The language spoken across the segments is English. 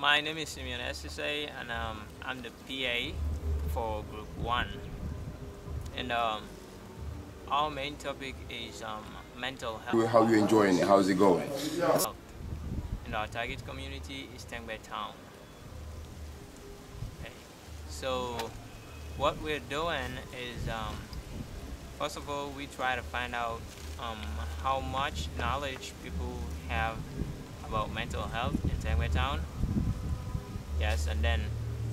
my name is Simeon Esise and um, I'm the PA for Group 1. And um, our main topic is um, mental health. How are you enjoying it? How's it going? And our target community is Tengbe Town. Okay. So what we're doing is, um, first of all, we try to find out um, how much knowledge people have about mental health in Tengbe Town. Yes, and then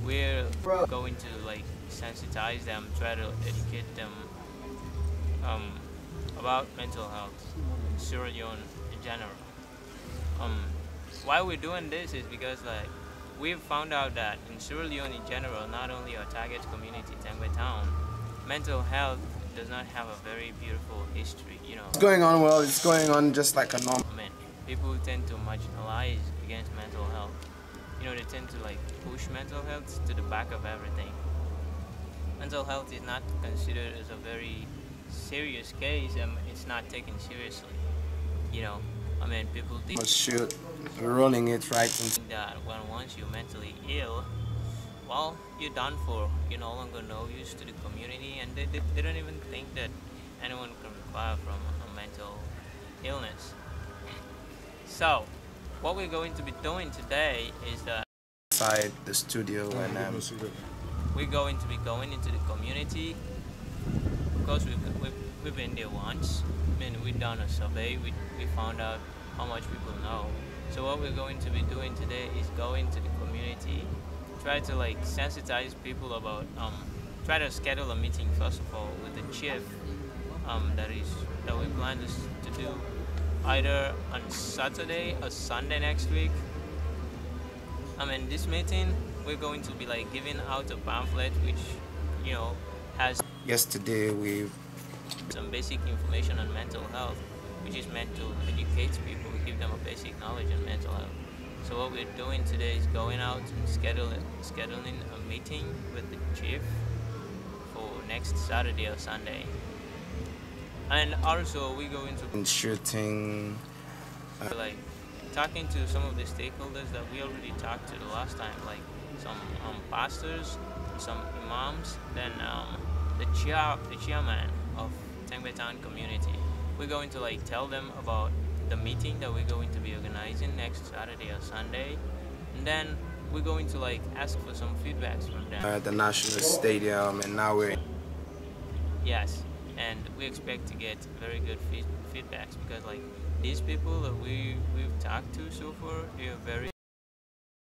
we're going to like sensitize them, try to educate them um, about mental health in Sierra Leone in general. Um, why we're doing this is because like we've found out that in Sierra Leone in general, not only our target community, Tengbe Town, mental health does not have a very beautiful history, you know. It's going on well, it's going on just like a normal. People tend to marginalize against mental health. You know, they tend to like push mental health to the back of everything. Mental health is not considered as a very serious case and it's not taken seriously. You know, I mean, people think oh, Shoot, we're rolling it right that when once you're mentally ill, well, you're done for. You're no longer no use to the community, and they, they, they don't even think that anyone can recover from a mental illness. So, what we're going to be doing today is that inside the studio and um, we're going to be going into the community. because we've, we've, we've been there once. I mean, we've done a survey. We, we found out how much people know. So what we're going to be doing today is going to the community, try to like sensitize people about, um, try to schedule a meeting first of all with the chief um, that is that we plan to, to do either on Saturday or Sunday next week. I mean, this meeting we're going to be like giving out a pamphlet which, you know, has yesterday we some basic information on mental health, which is meant to educate people, give them a basic knowledge on mental health. So what we're doing today is going out and scheduling scheduling a meeting with the chief for next Saturday or Sunday. And also we go into to been shooting like talking to some of the stakeholders that we already talked to the last time, like some um, pastors, some imams, then um, the chair, the chairman of Tengbe Town community. We're going to like tell them about the meeting that we're going to be organizing next Saturday or Sunday, and then we're going to like ask for some feedbacks from them. at the national stadium and now we're Yes, and we expect to get very good feed- feedbacks because like these people that we we've talked to so far, they are very